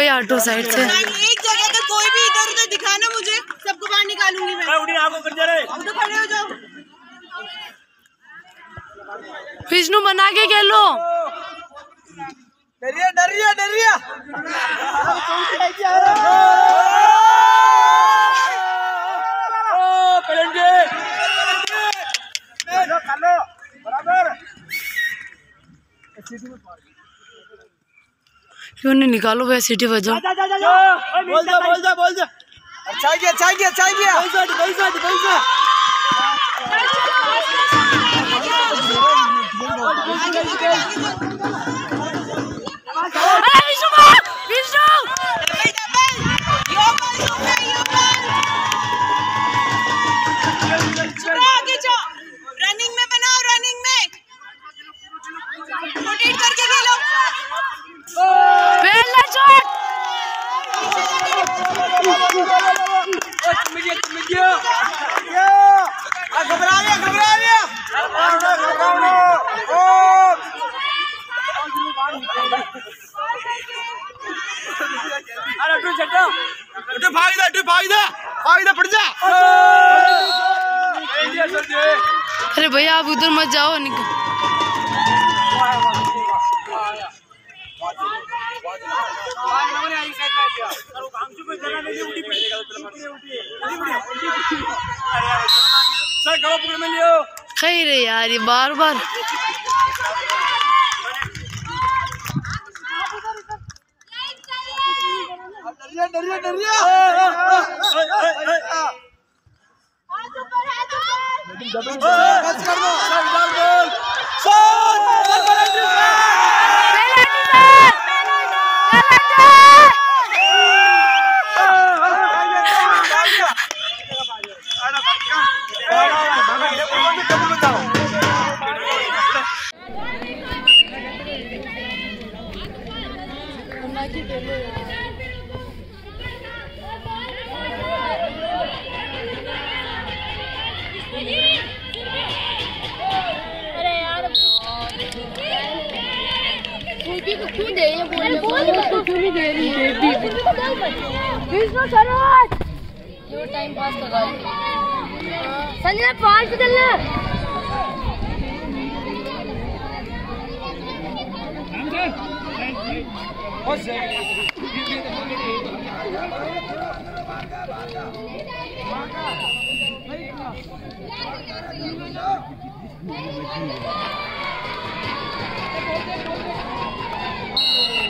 भाई auto side से। एक जगह का कोई भी इधर उधर दिखाना मुझे सबको बाहर निकालूँगी मैं। अब तो खड़े हो जाओ। विष्णु बना के खेलो डरिया डरिया डरिया क्यों नहीं निकालो भाई सिटी बजाओ। बोल जा बोल जा बोल जा। अच्छा गया अच्छा गया अच्छा गया। पैसा पैसा पैसा अरे विष्णु भाग! विष्णु डबल डबल यो बल यो बल यो बल थोड़ा आगे जाओ रनिंग में बनाओ रनिंग में रोटेट करके खेलो पहला शॉट घबरा गया घबरा गया भाग जा तू भाग जा भाग जा पड़ जा अरे भैया आप उधर मत जाओ निकल खैर यार ये बार बार डरिया डरिया डरिया बस कर दो संजना पाँच पे चलना अरे है डिफेंस डिफेंस डिफेंस सुनबी ए सुनबी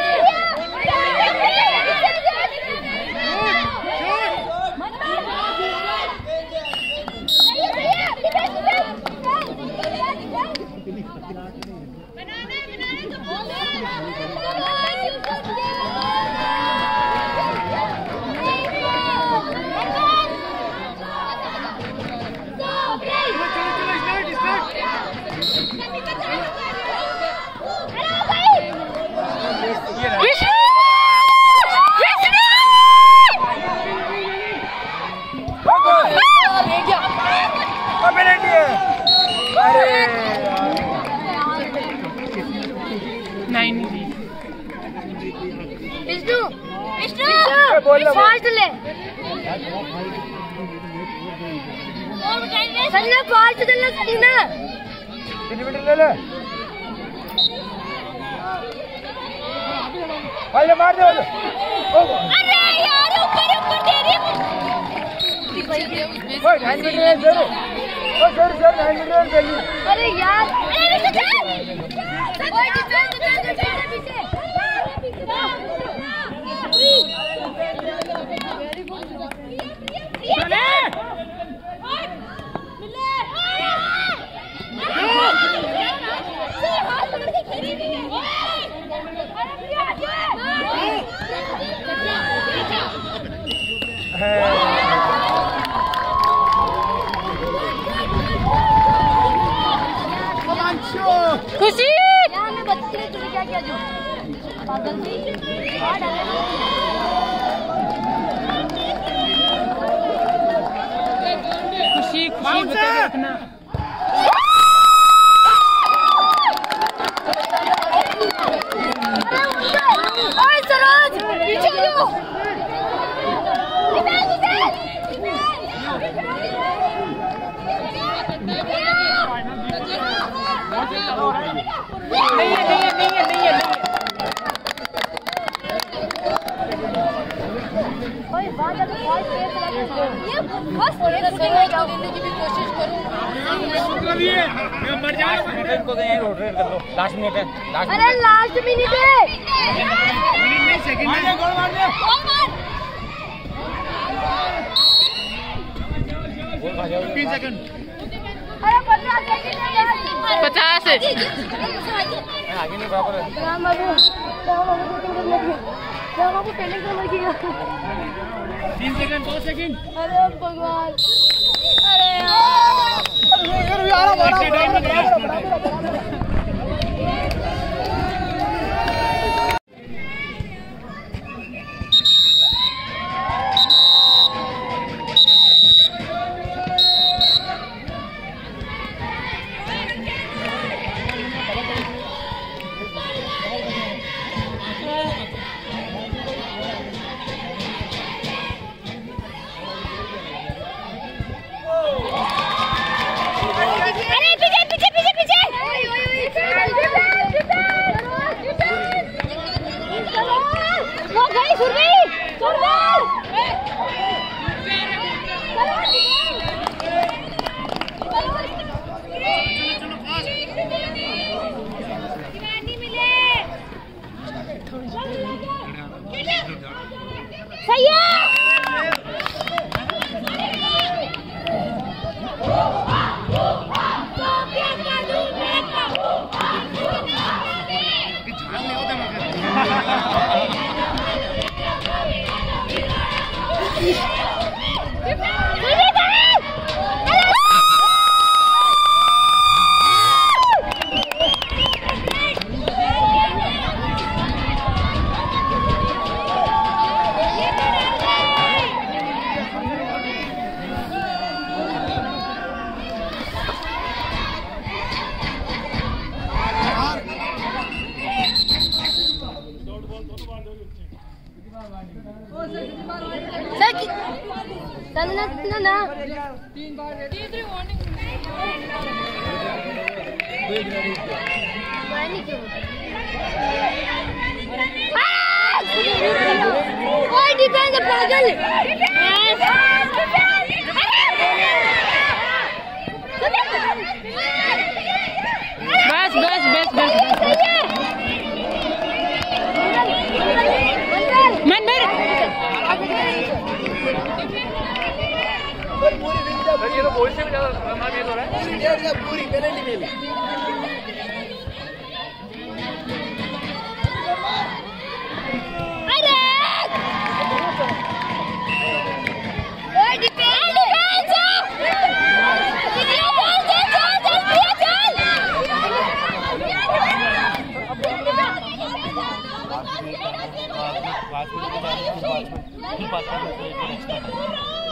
Amen. विष्णु फास्ट ले। संजना फास्ट चलना संजना किलोमीटर ले ले। पहले मार दे अरे यार ऊपर ऊपर दे रही ओए ढाई मिनट दे दे। ओ सर सर ढाई मिनट दे दे। अरे यार अरे रुक जा ओए डिफेंस डिफेंस डिफेंस पीछे सुने खेली नहीं है खुशी यहाँ मैं बच्चे तूने क्या जो? खुशी खुशी के रखना ओए सरोज पीछे जो डिफेंस नहीं है नहीं है नहीं है नहीं है नहीं है लास्ट मिनट है अरे लास्ट मिनट है मिनट सेकंड है गोल मार दे गोल मार गोल खा जाओ 3 सेकंड अरे पंद्रह सेकंड है पचास। आगे नहीं बराबर है राम बाबू राम बाबू राम बाबू करने की 3 सेकंड दो सेकंड। अरे भगवान अरे यार अरे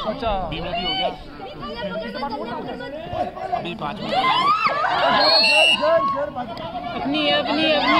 अच्छा बीमा भी हो गया अभी पाँच मिनट अपनी अपनी अपनी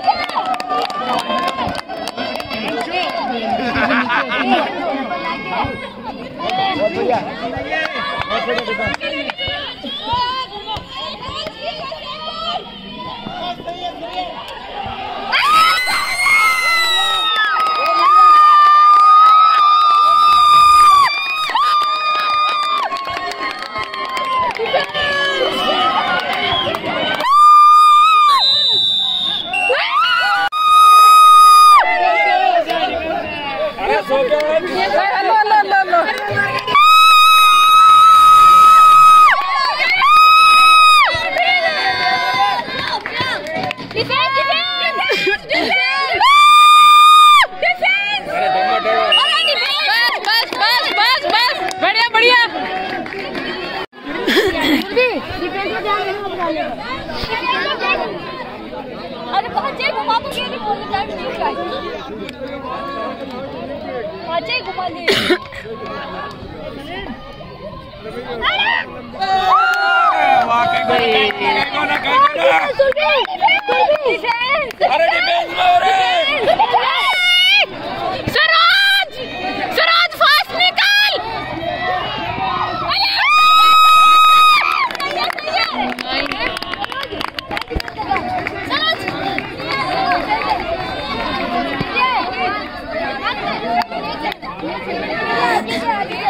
Thank you. 你们谁来？谁来？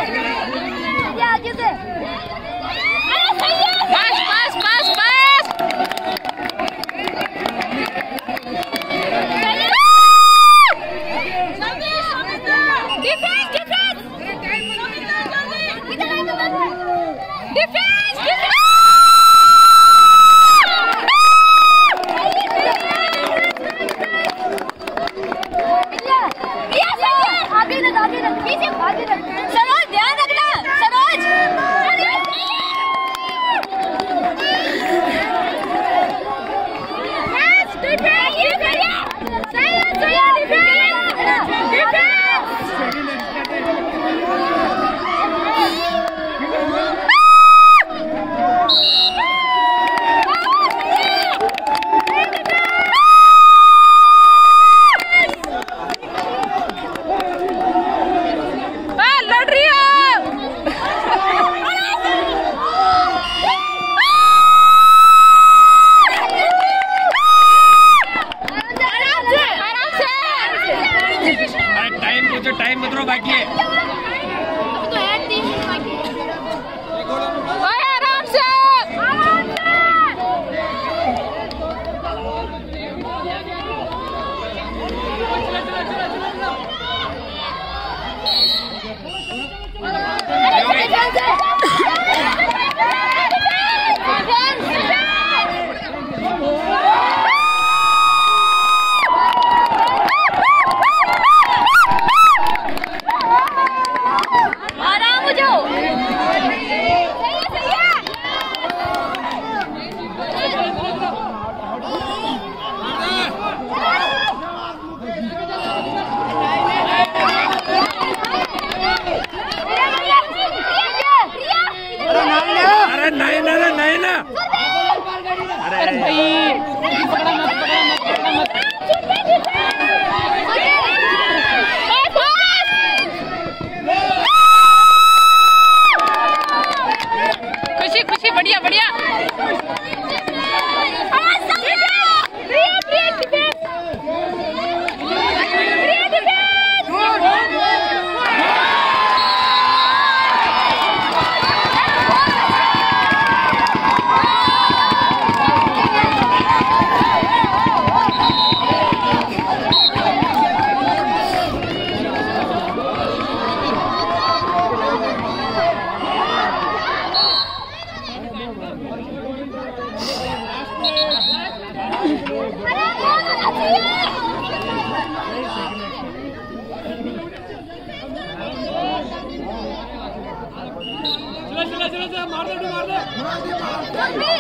मार दे मार दे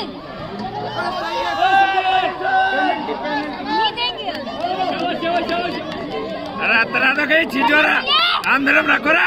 नहीं देंगे अरे अतरा तो कहीं छिजोरा आंदोलन रखो ना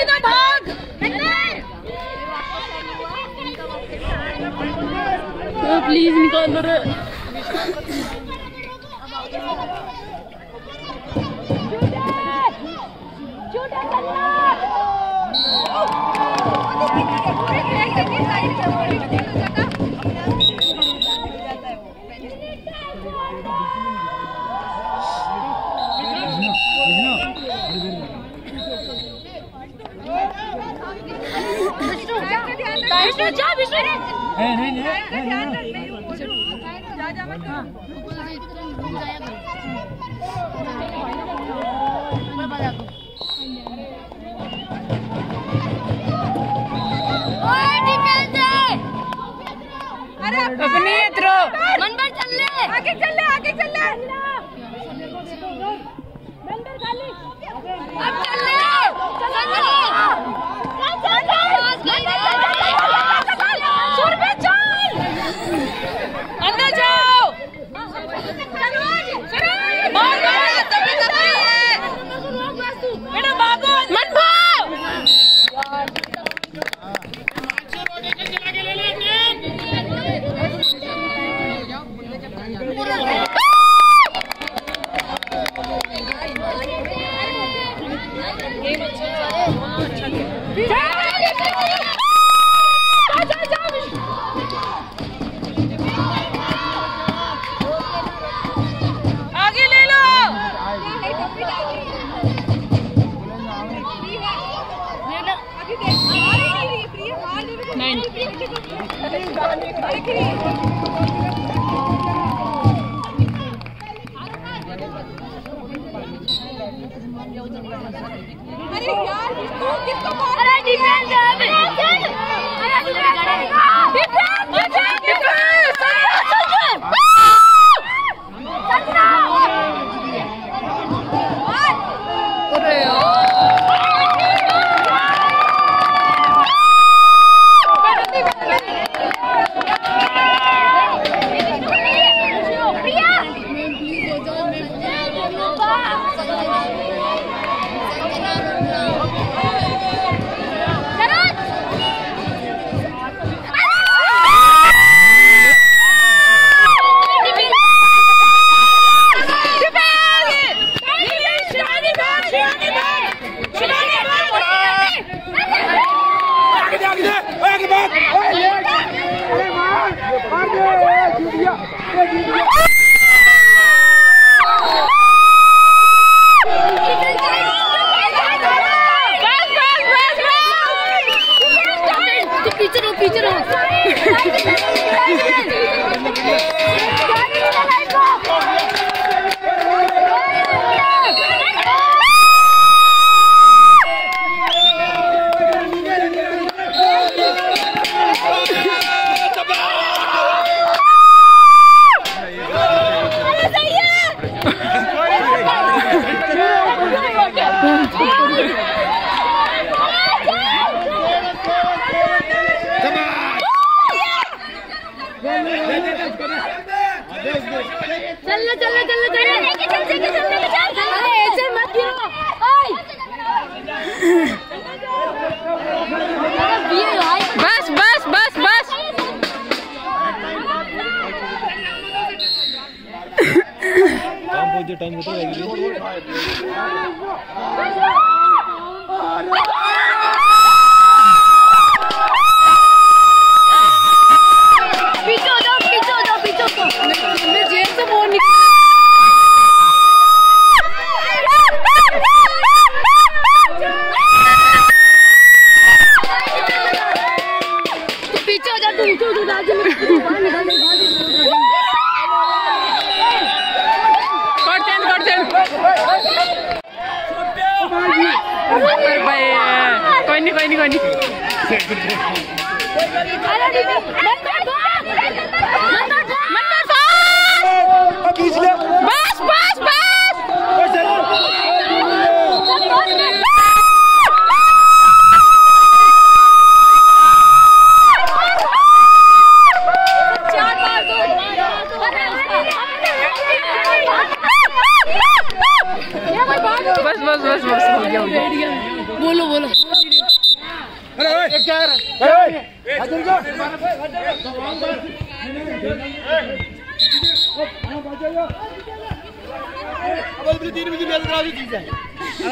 minta भाग प्लीज निकाल दो Judah! अपनी इतरो मन पर चल ले। आगे चल ले आगे चल ले। Ради меня!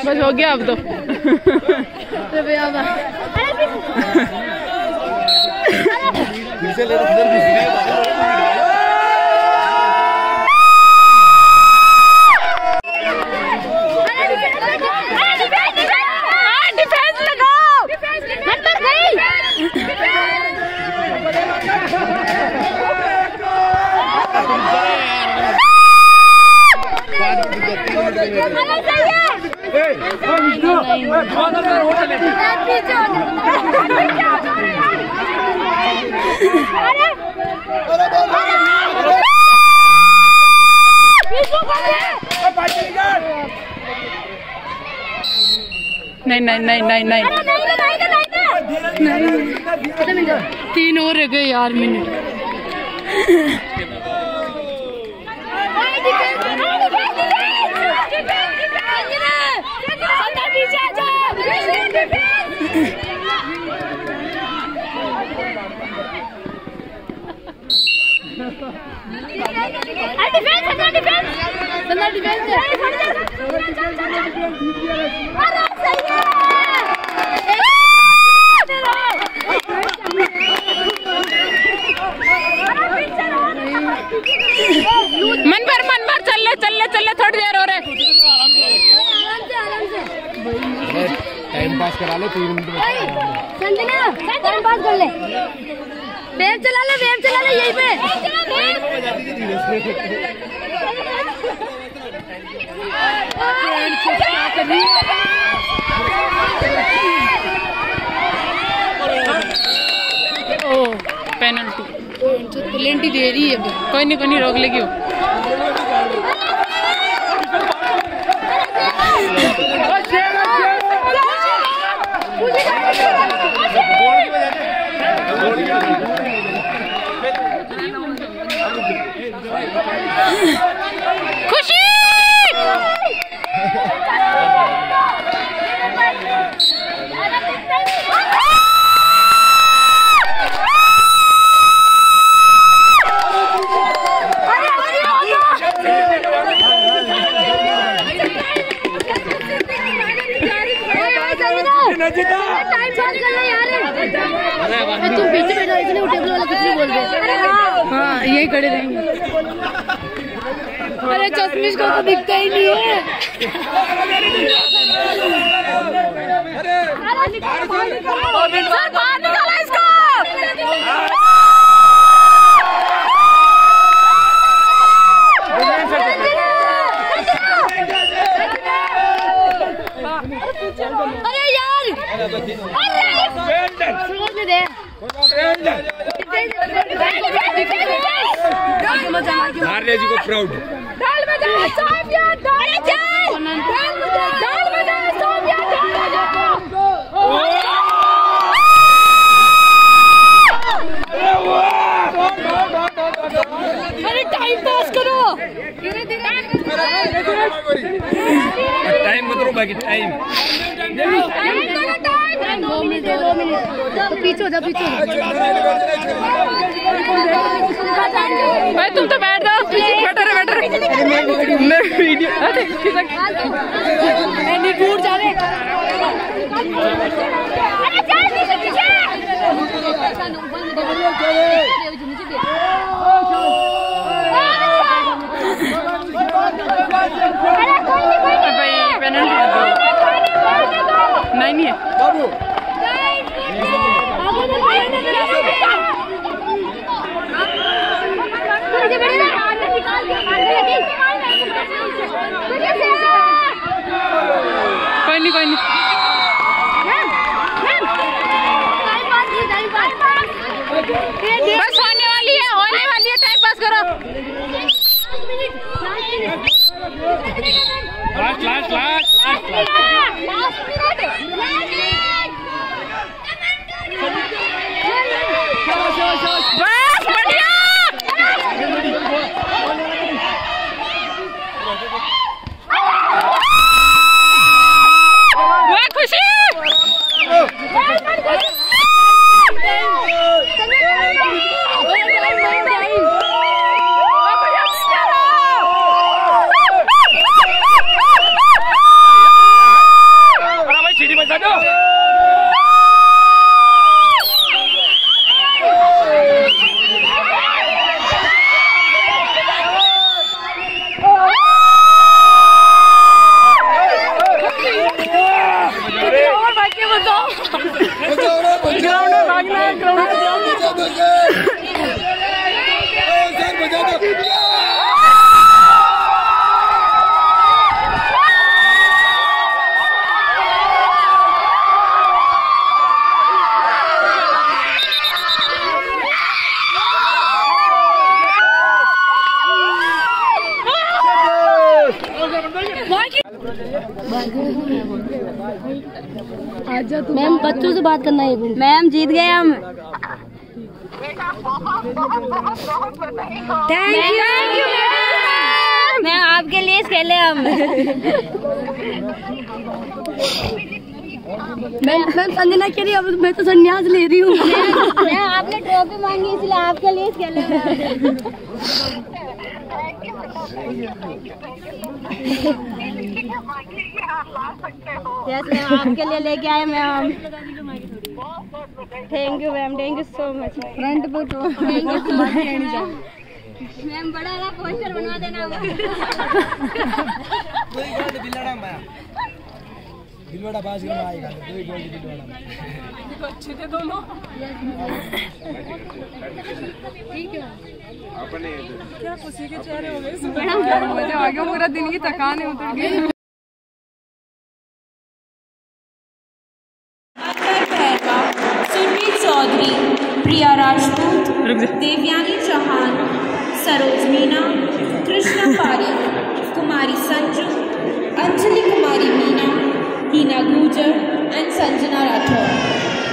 बस हो गया अब तो भैया अब नहीं नहीं नहीं नहीं नहीं। तीन और गए यार मिनट मन भर मन भर चल ले चल ले चल ले थोड़ी देर है टाइम पास करा लो तीन मिनट संजना टाइम पास कर ले। वेब चला ले वेब चला ले यहीं पे। पेनल्टी पेनल्टी दे रही है। कोई नहीं कोई नहीं रोक लेगी वो खुशी टाइम पास कर ले यार अरे तुम पीछे बैठो इसलिए वो टेबल वाला कुछ नहीं बोल रहे हाँ यही खड़े रहेंगे। अरे चश्मिश को तो दिखता ही नहीं है। सर बाहर निकाला इसको अरे। यार दे। मारने जी को प्राउड डाल बजा सोफिया डाल चल डाल बजा डाल बजा सोफिया डाल अरे टाइम पास करो। टाइम मत रो बाकी टाइम दो मिनट दो मिनट पीछे जा पीछे भाई तुम तो बैठ जाओ। बैठो रे बैठो रे मैं वीडियो अरे नहीं जावे अरे चल पीछे। मैम बच्चों से बात करना है मैम जीत गए हम थैंक यू मैम आपके लिए खेले हम मैं मैं संजना के लिए अब मैं तो संन्यास ले रही हूँ मैं आपने ट्रॉफी मांगी इसलिए आपके लिए खेले यस मैम आपके लिए लेके आए ma'am thank you ma'am thank you so much front पे तो thank you so much ma'am बड़ा वाला पोस्टर बनवा देना कोई गोल्ड बिलड़ा मैं बिलवाड़ा पास में आएगा कोई गोल्ड बिलवाड़ा पूरा दिन की थकान है उतर गई चौधरी प्रिया राजपूत देवयानी चौहान सरोज मीना कृष्णा पारी कुमारी संजू अंजलि कुमारी मीना हीना गुजर एंड संजना राठौर।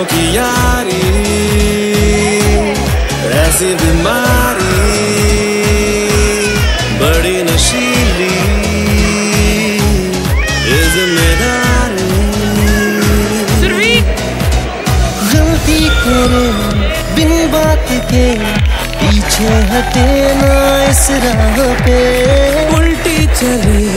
यारों की यारी ऐसी बीमारी बड़ी नशीली ज़िम्मेदारी गलती करे बिन बात के पीछे हटे ना इस राह पे। उल्टी चले